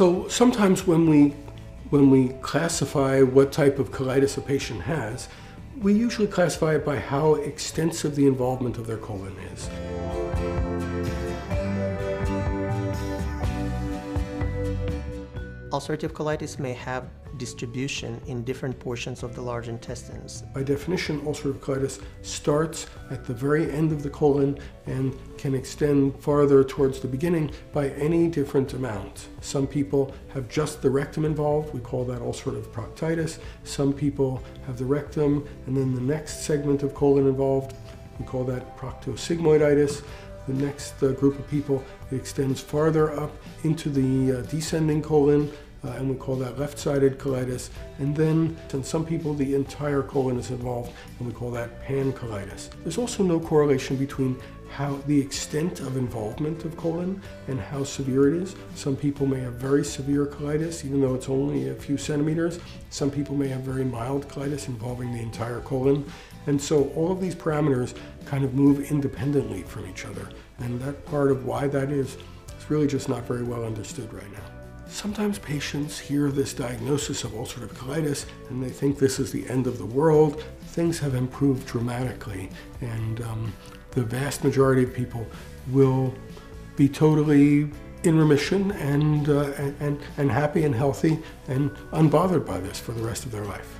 So sometimes when we when we classify what type of colitis a patient has, we usually classify it by how extensive the involvement of their colon is. Ulcerative colitis may have distribution in different portions of the large intestines. By definition, ulcerative colitis starts at the very end of the colon and can extend farther towards the beginning by any different amount. Some people have just the rectum involved, we call that ulcerative proctitis. Some people have the rectum and then the next segment of colon involved, we call that proctosigmoiditis. The next uh, group of people, it extends farther up into the uh, descending colon, uh, and we call that left-sided colitis. And then in some people, the entire colon is involved, and we call that pancolitis. There's also no correlation between how the extent of involvement of colon and how severe it is. Some people may have very severe colitis, even though it's only a few centimeters. Some people may have very mild colitis involving the entire colon. And so all of these parameters kind of move independently from each other. And that part of why that is, is really just not very well understood right now. Sometimes patients hear this diagnosis of ulcerative colitis and they think this is the end of the world. Things have improved dramatically and um, the vast majority of people will be totally in remission and, uh, and, and happy and healthy and unbothered by this for the rest of their life.